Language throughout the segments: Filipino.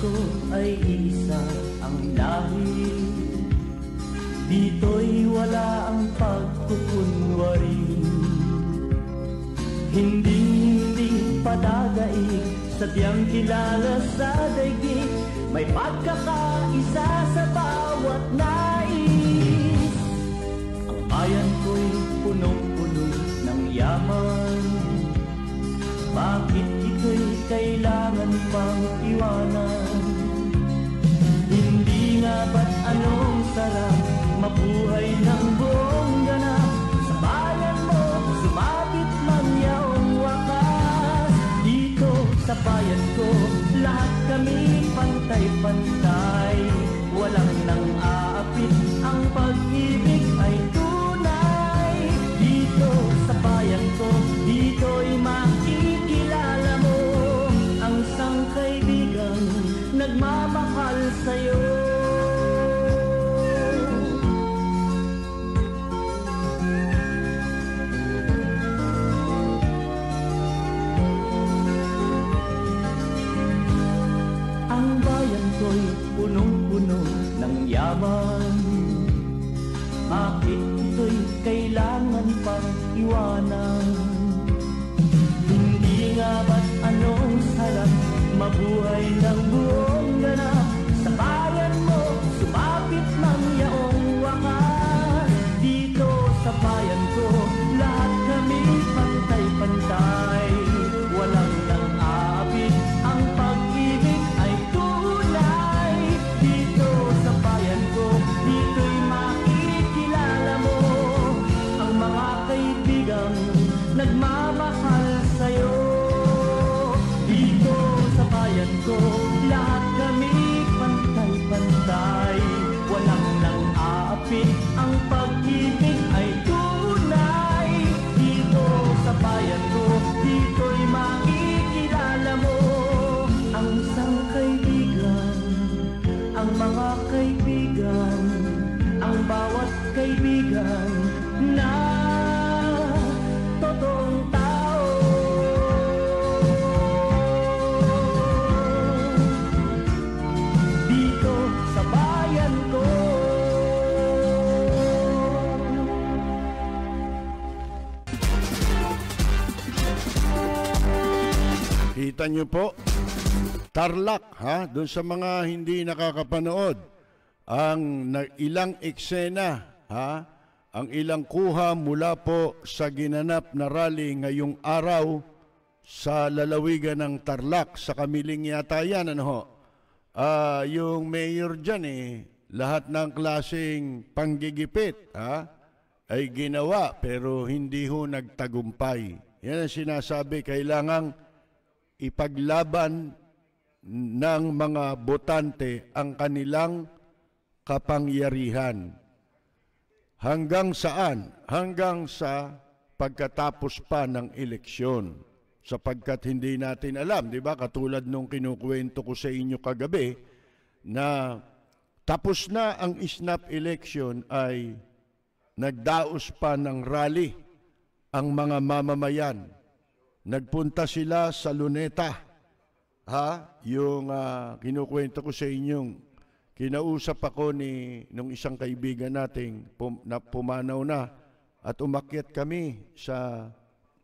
ko ay isa ang lahi. Dito'y wala ang pagkukunwari. Hindi hindi padagaig Sadyang kilala sa daigdig. May pagkakaisa sa bawat nais. Ang bayan ko'y punong-puno ng yaman. Bakit ito'y kailangan pang ba't anong sarap Mabuhay ng buong ganap Sa bayan mo, sumabit man yaong wakas. Dito sa bayan ko, lahat kami pantay-pantay. Walang nang aapit, ang pag-ibig bayan ko'y punong-puno ng yaman. Bakit ito'y kailangan pang iwanan? Hindi nga ba't anong sarap Mabuhay ng buong ganap Sa bayan mo, sumapit ng yaong wakas. Dito sa bayan ko, sa bayan ko, lahat kami pantay-pantay. Walang nang aapit, ang pag-ibig ay tunay. Dito sa bayan ko, dito'y makikilala mo. Ang isang kaibigan, ang mga kaibigan Ang bawat kaibigan na Kita nyo po, Tarlac, ha? Doon sa mga hindi nakakapanood, ang ilang eksena, ha? Ang ilang kuha mula po sa ginanap na rally ngayong araw sa lalawigan ng Tarlac, sa Kamiling yata yan, ano ho? Ah, yung mayor dyan eh, lahat ng klaseng panggigipit, ha? Ay ginawa pero hindi ho nagtagumpay. Yan ang sinasabi, kailangang ipaglaban ng mga botante ang kanilang kapangyarihan. Hanggang saan? Hanggang sa pagkatapos pa ng eleksyon. Sapagkat hindi natin alam, di ba? Katulad nung kinukwento ko sa inyo kagabi, na tapos na ang snap election ay nagdaos pa ng rally ang mga mamamayan. Nagpunta sila sa Luneta. Ha? Yung ah, kinukwento ko sa inyong kinausap ako ni nung isang kaibigan nating pum, na pumanaw na at umakyat kami sa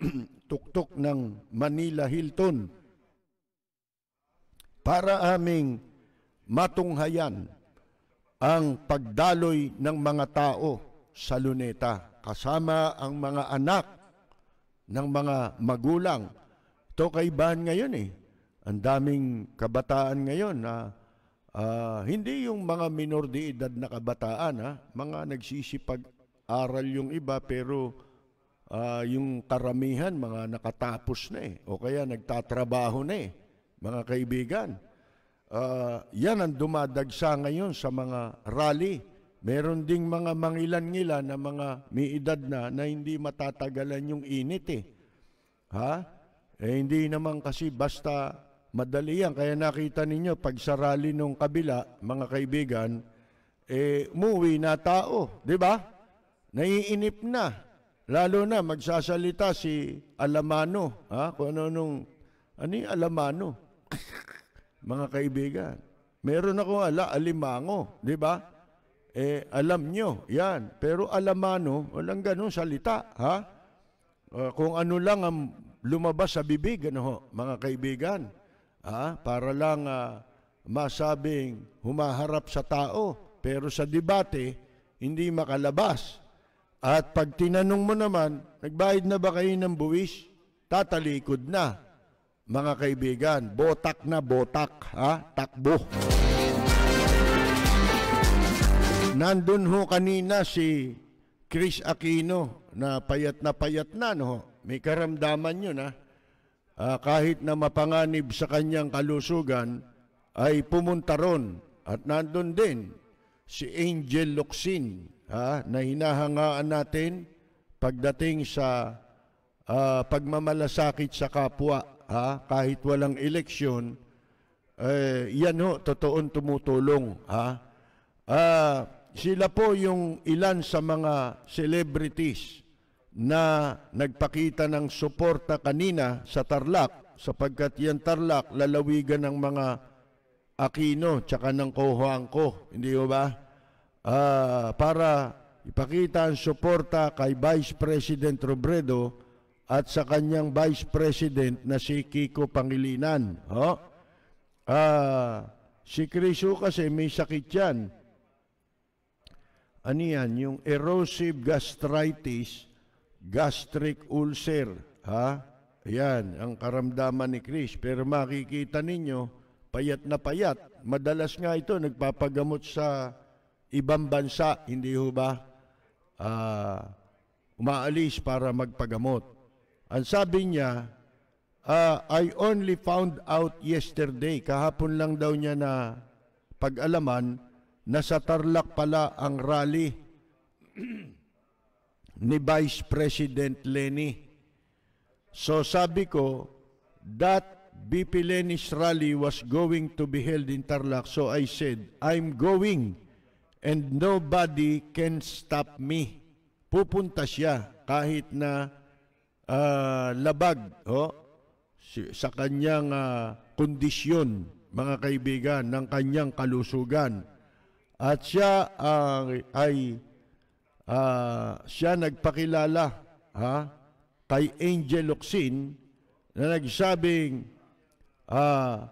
tuktok ng Manila Hilton para aming matunghayan ang pagdaloy ng mga tao sa Luneta kasama ang mga anak ng mga magulang. Ito kaibahan ngayon eh. Ang daming kabataan ngayon na ah, hindi yung mga minor de edad na kabataan, ha? mga nagsisipag-aral yung iba pero ah, yung karamihan mga nakatapos na eh o kaya nagtatrabaho na eh, mga kaibigan. Ah, yan ang dumadagsa ngayon sa mga rally. Meron ding mga mangilan-ngilan na mga may edad na na hindi matatagalan yung init eh. Ha? Eh hindi naman kasi basta madali yan. Kaya nakita ninyo pag sa rally nung kabila, mga kaibigan, eh umuwi na tao, di ba? Naiinip na. Lalo na magsasalita si Alamano, ha? Kung ano nung ano yung Alamano? mga kaibigan. Meron ako ala, alimango, di ba? Eh, alam nyo, yan. Pero alamano, walang ganun salita, ha? Uh, kung ano lang ang lumabas sa bibig, ano ho, mga kaibigan, ha? Para lang ah, masabing humaharap sa tao, pero sa debate, hindi makalabas. At pag tinanong mo naman, nagbayad na ba kayo ng buwis? Tatalikod na. Mga kaibigan, botak na botak, ha? Takbo. Nandun ho kanina si Chris Aquino na payat na payat na, no? May karamdaman yun, ha? Ah, kahit na mapanganib sa kanyang kalusugan, ay pumunta ron. At nandun din si Angel Locsin, ha? na hinahangaan natin pagdating sa ah, pagmamalasakit sa kapwa, ha? kahit walang eleksyon, eh, yan ho, totoong tumutulong. Ha? Ah, sila po yung ilan sa mga celebrities na nagpakita ng suporta kanina sa Tarlac sapagkat yan Tarlac lalawigan ng mga Aquino tsaka ng Cojuangco, hindi ba? Ah, para ipakita ang suporta kay Vice President Robredo at sa kanyang Vice President na si Kiko Pangilinan. Oh? Ah, si Criso kasi may sakit yan. Ano yan? Yung erosive gastritis, gastric ulcer. Ha? Ayan, ang karamdaman ni Chris. Pero makikita ninyo, payat na payat. Madalas nga ito, nagpapagamot sa ibang bansa. Hindi ho ba? Ah, umaalis para magpagamot. Ang sabi niya, ah, I only found out yesterday, kahapon lang daw niya na pag-alaman, na sa Tarlac pala ang rally ni Vice President Lenny. So sabi ko, that BP Lenny's rally was going to be held in Tarlac. So I said, I'm going and nobody can stop me. Pupunta siya kahit na ah, labag oh, sa kanyang ah, kondisyon, mga kaibigan, ng kanyang kalusugan. At siya ang ay ah, siya nagpakilala ha, kay Angel Locsin na nagsabing ah,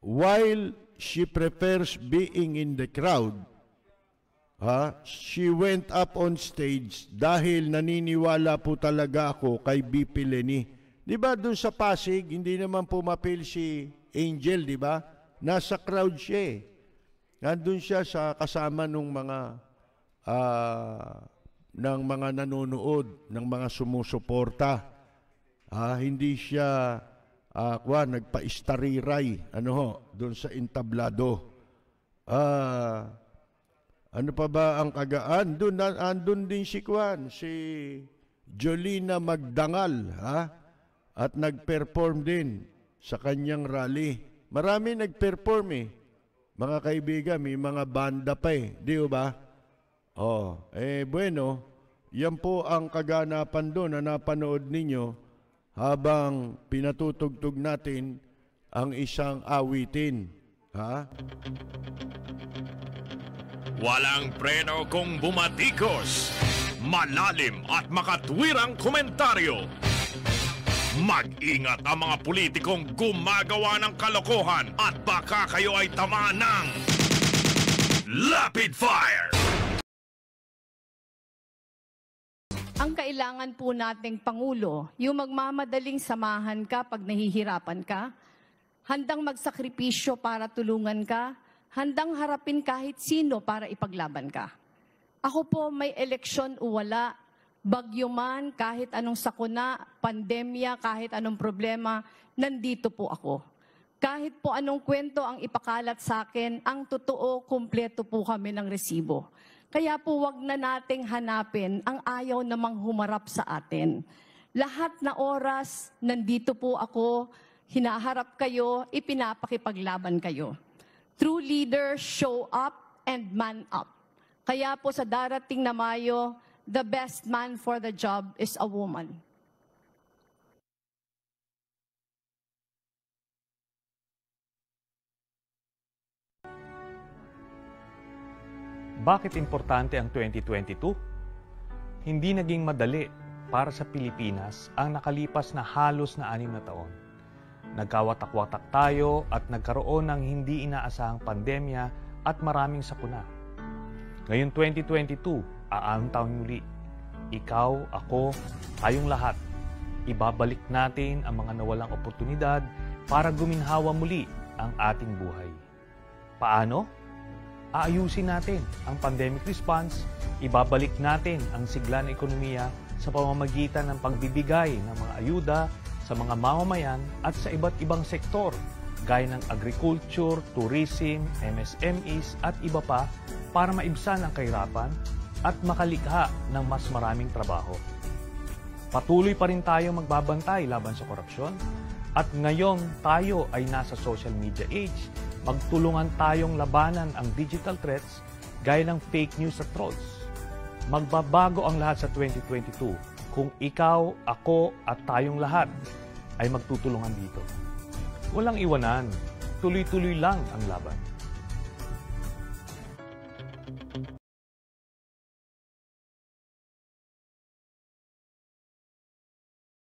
while she prefers being in the crowd, ha, she went up on stage dahil naniniwala po talaga ako kay BP Lenny. Di ba doon sa Pasig, hindi naman pumapil si Angel, di ba? Nasa crowd siya eh. Nandun siya sa kasama ng mga ah, ng mga nanonood, ng mga sumusuporta. Ah, hindi siya ah, kwa, nagpa-istariray ano ho, doon sa entablado. Ah, ano pa ba ang kagaan? Doon andun din si Kwan, si Jolina Magdangal, ha? At nag-perform din sa kanyang rally. Marami nag-perform eh. Mga kaibigan, may mga banda pa eh. Di ba? Oh, eh bueno, yan po ang kaganapan doon na napanood ninyo habang pinatutugtog natin ang isang awitin. Ha? Walang preno kung bumatikos. Malalim at makatwirang komentaryo. Mag-ingat ang mga politikong gumagawa ng kalokohan at baka kayo ay tamaan ng Lapid Fire! Ang kailangan po nating Pangulo, yung magmamadaling samahan ka pag nahihirapan ka, handang magsakripisyo para tulungan ka, handang harapin kahit sino para ipaglaban ka. Ako po may eleksyon o wala, bagyo man, kahit anong sakuna, pandemya, kahit anong problema, nandito po ako. Kahit po anong kwento ang ipakalat sa akin, ang totoo, kumpleto po kami ng resibo. Kaya po wag na nating hanapin ang ayaw namang humarap sa atin. Lahat na oras, nandito po ako, hinaharap kayo, ipinapakipaglaban kayo. True leaders show up and man up. Kaya po sa darating na Mayo, the best man for the job is a woman. Bakit importante ang 2022? Hindi naging madali para sa Pilipinas ang nakalipas na halos na anim na taon. Nagkawatak-watak tayo at nagkaroon ng hindi inaasahang pandemya at maraming sakuna. Ngayon 2022, aang taon muli. Ikaw, ako, tayong lahat. Ibabalik natin ang mga nawalang oportunidad para guminhawa muli ang ating buhay. Paano? Aayusin natin ang pandemic response, ibabalik natin ang sigla ng ekonomiya sa pamamagitan ng pagbibigay ng mga ayuda sa mga mamamayan at sa iba't ibang sektor gaya ng agriculture, tourism, MSMEs at iba pa para maibsan ang kahirapan at makalikha ng mas maraming trabaho. Patuloy pa rin tayo magbabantay laban sa korupsyon at ngayon tayo ay nasa social media age. Magtulungan tayong labanan ang digital threats gaya ng fake news at trolls. Magbabago ang lahat sa 2022 kung ikaw, ako at tayong lahat ay magtutulungan dito. Walang iwanan, tuloy-tuloy lang ang laban.